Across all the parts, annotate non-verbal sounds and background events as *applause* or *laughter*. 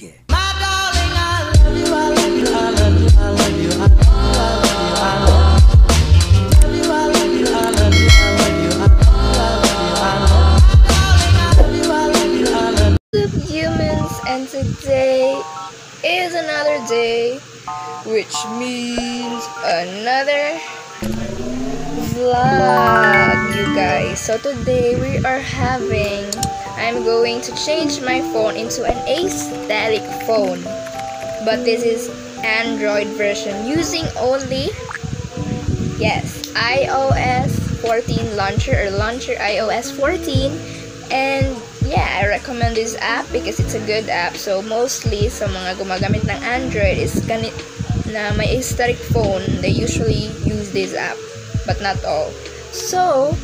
toque. What's up, you walk you high humans? And today is another day, which means another vlog, you guys. So today we are having, I'm going to change my phone into an aesthetic phone, but this is Android version using only, yes, iOS 14 launcher or launcher iOS 14 and yeah, I recommend this app because it's a good app. So mostly sa mga gumagamit ng Android is ganit na may aesthetic phone, they usually use this app, but not all. So,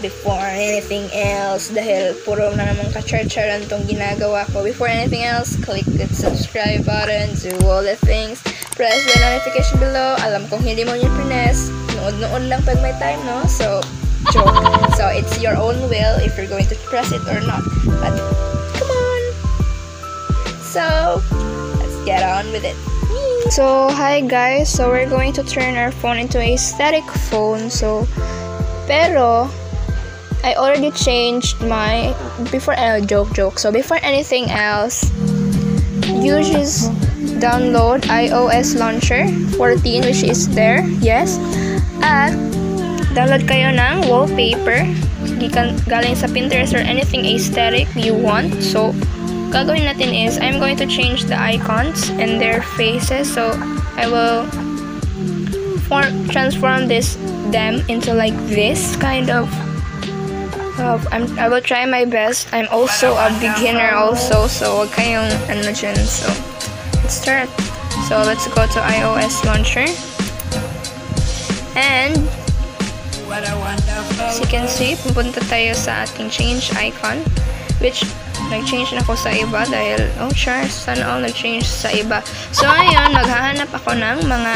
before anything else, dahil puro na naman ka-charcharan tong ginagawa ko, before anything else, click the subscribe button, do all the things, press the notification below. Alam kong hindi mo yun press, nood-nood lang pag may time, no? So, joke. So, it's your own will if you're going to press it or not. But, come on! So, let's get on with it. So, hi guys. So, we're going to turn our phone into a static phone. So, pero, I already changed my, before, uh, joke, joke. So, before anything else, just download iOS Launcher 14, which is there, yes. At, download kayo ng wallpaper gikan galing sa Pinterest or anything aesthetic you want. So, gagawin natin is, I'm going to change the icons and their faces. So, I will form, transform this them into like this kind of of I'm, I will try my best. I'm also a beginner also, so wag kayong ano dyan. So, let's start. So, let's go to iOS launcher. And, As you can see, pupunta tayo sa ating change icon which nag-change na ako sa iba dahil, oh sure, sana all nag-change sa iba. So, ngayon, maghahanap ako ng mga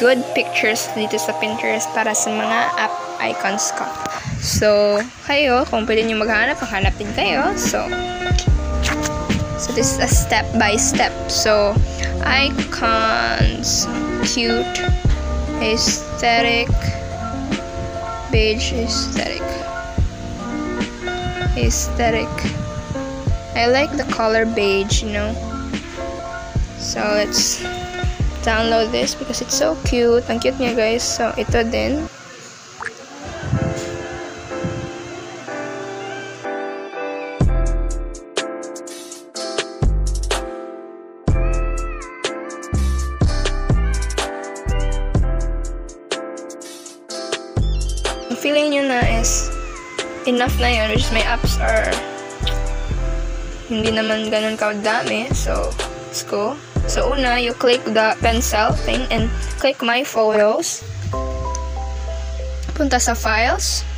good pictures dito sa Pinterest para sa mga app icons ko. So, kayo, kung pwede nyo maghanap, maghanap din kayo. So, so this is a step by step. So, icons, cute, aesthetic, beige aesthetic aesthetic. I like the color beige you know. So let's download this because it's so cute. Ang cute niya guys. So ito din enough na yun. Which my apps are hindi naman ganun kadami. So let's go so una you click the pencil thing and click my photos punta sa files.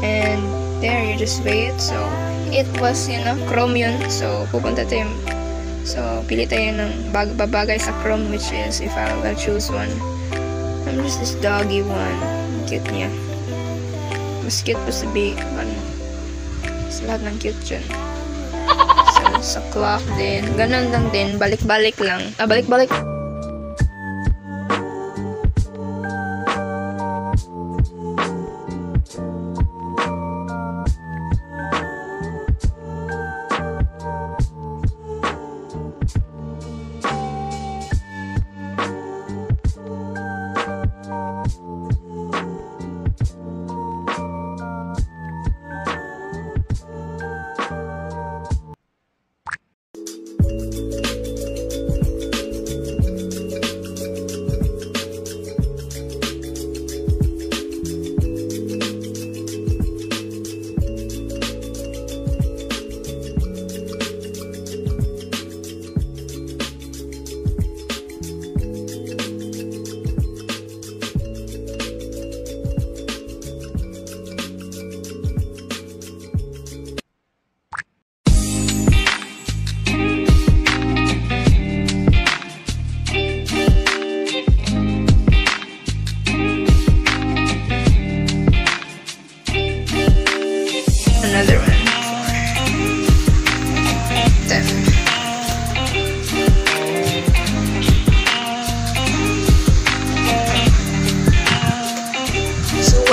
And there you just wait. So it was you know chrome yun. So pupunta tayo. So pili tayo ng bag babagay sa chrome which is if I will choose one. I'm just this doggy one. Cute niya. Mas cute pa sa big, ano, sa lahat ng cute dyan. *laughs* So, sa clock din. Ganun lang din. Balik-balik lang. Ah, balik-balik.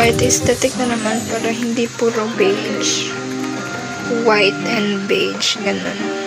White aesthetic na naman para hindi puro beige. White and beige, ganun.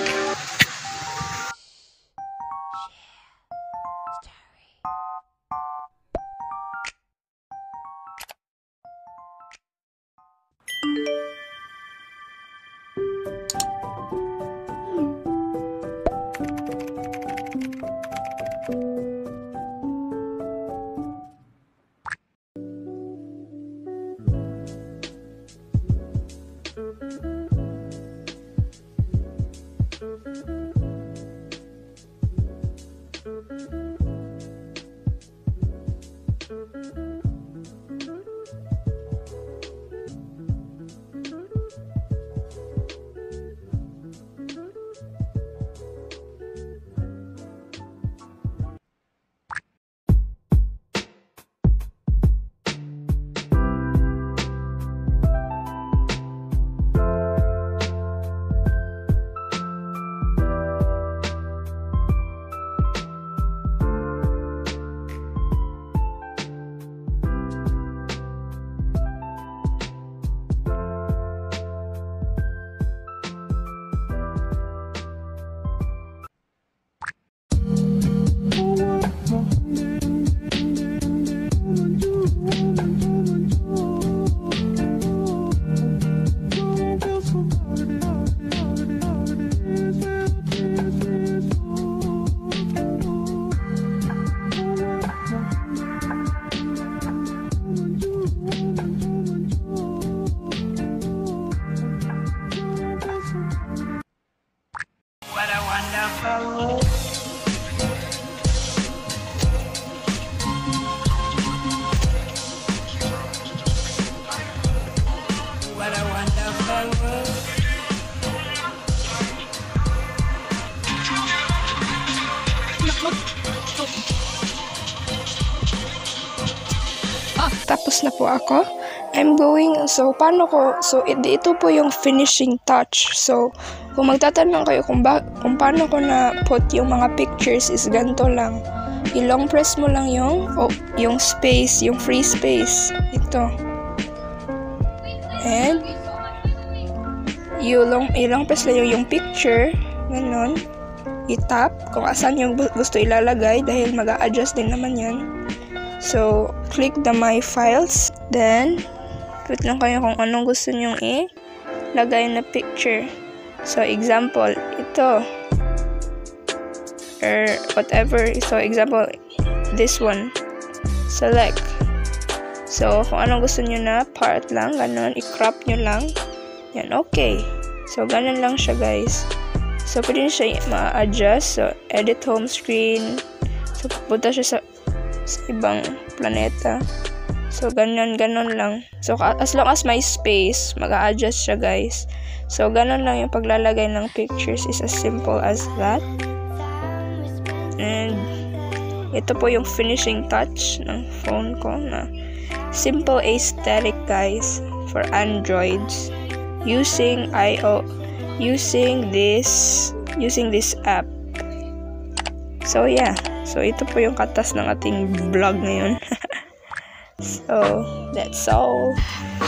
Ako. I'm going, so paano ko, so ito po yung finishing touch. So, kung magtatanong kayo kung, ba, kung paano ko na put yung mga pictures is ganito lang. I-long press mo lang yung, oh, yung space, yung free space. Ito. And, you long, i-long press lang yung, yung picture. Ganon. I-tap kung asan yung gusto ilalagay dahil mag adjust din naman yan. So, click the My Files. Then, put lang kayo kung anong gusto nyong i-lagay na picture. So, example, ito. Or whatever. So, example, this one. Select. So, kung anong gusto nyo na part lang, ganun, i-crop nyo lang. Yan, okay. So, ganun lang siya, guys. So, pwede siya ma-adjust. So, edit home screen. So, pupunta siya sa sa ibang planeta. So, ganun-ganun lang. So, as long as may space, mag adjust siya, guys. So, ganun lang yung paglalagay ng pictures is as simple as that. And, ito po yung finishing touch ng phone ko na simple aesthetic, guys, for Androids. Using IO, using this, using this app. So, yeah. So, ito po yung katas ng ating vlog ngayon. *laughs* so, that's all.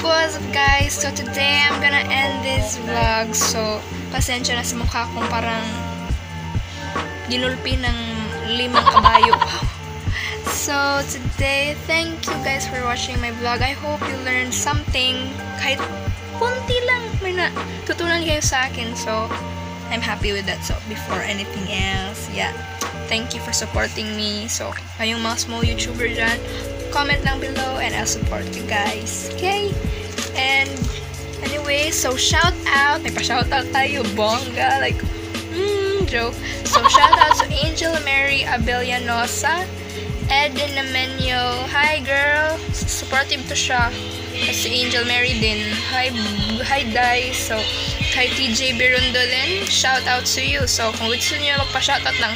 What's up guys? So, today I'm gonna end this vlog. So, pasensya na sa mukha kong parang ginulpi ng limang kabayo. *laughs* so, today, thank you guys for watching my vlog. I hope you learned something. Kahit punti lang, may natutunan kayo sa akin. So, I'm happy with that. So, before anything else, yeah. Thank you for supporting me. So, kayong mga small YouTuber dyan, comment lang below and I'll support you guys. Okay? And, anyway, so shout out. May pa-shout out tayo, bongga. Like, mm, joke. So, shout out to Angel Mary Abellanosa. Eden Namenyo. Hi, girl. Supportive to siya. At si Angel Mary din. Hi, hi, Dai. So, kay TJ Birundo din, shout out to you. So, kung gusto niyo magpa-shout out ng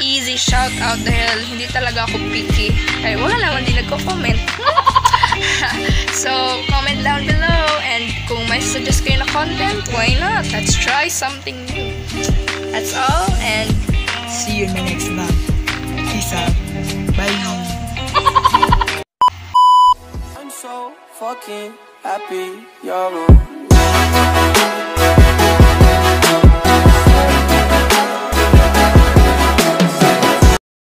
easy shout out dahil hindi talaga ako picky. Ay, wala naman din nagko-comment. *laughs* so, comment down below and kung may suggest kayo na content, why not? Let's try something new. That's all and see you in the next vlog. Peace out. Bye. I'm so fucking happy, you're on.